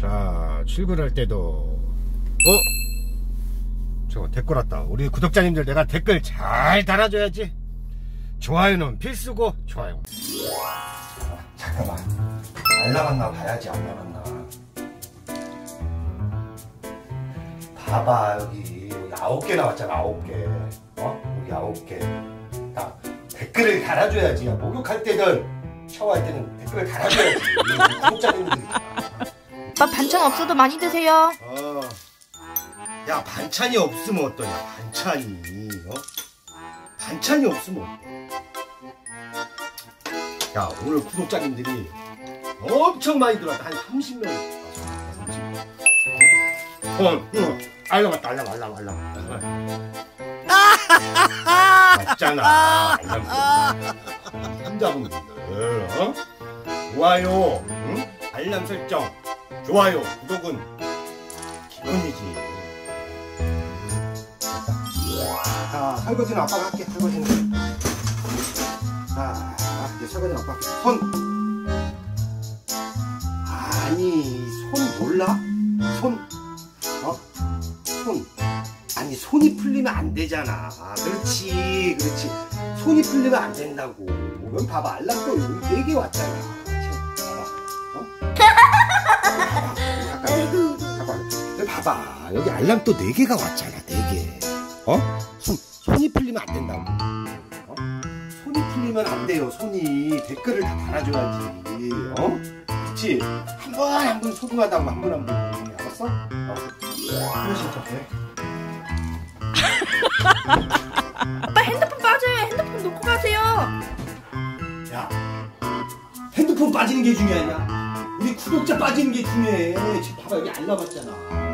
자 출근할 때도. 어? 저거 댓글 왔다. 우리 구독자님들 내가 댓글 잘 달아줘야지. 좋아요는 필수고 좋아요. 잠깐만. 안 나갔나 봐야지 안 나갔나. 봐봐 여기. 아홉 개 나왔잖아 아홉 개. 어? 여기 아홉 개. 야, 댓글을 달아줘야지. 야, 목욕할 때든 샤워할 때는 댓글을 달아줘야지. 구독자님들 이 오빠 반찬 없어도 많이 드세요. 어. 야 반찬이 없으면 어떠냐 반찬이 어? 반찬이 없으면 어때 야 오늘 구독자님들이 엄청 많이 들어왔다 한 30명 어, 응. 알람 왔다 알람 알람 알람 맞잖아 알람 남자분들 어? 좋아요 응? 알람 설정 좋아요. 구독은 기본이지. 자 설거지는 아빠가 할게 설거지는 자 이제 설거지는 아빠가 할게. 손. 아니 손 몰라? 손. 어? 손. 아니 손이 풀리면 안 되잖아. 그렇지 그렇지. 손이 풀리면 안 된다고. 여기 봐봐 알람도 여기 네개 왔잖아 봐봐 여기 알람 또네 개가 왔잖아 네개 어? 손, 손이 풀리면 안 된다고 어? 손이 풀리면 안 돼요 손이 댓글을 다 달아줘야지 어? 그치 한 번 한 번 소중하다고 한 번 한 번 알았어? 어. 그러실 것 같아 오빠 핸드폰 빠져요. 핸드폰 놓고 가세요. 야 핸드폰 빠지는 게 중요하냐 우리 구독자 빠지는 게 중요해 지금 봐봐 여기 알람 왔잖아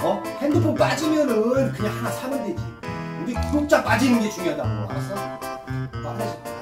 어? 핸드폰 빠지면은 그냥 하나 사면 되지. 우리 구독자 빠지는 게 중요하다고. 알았어? 빠지. 어,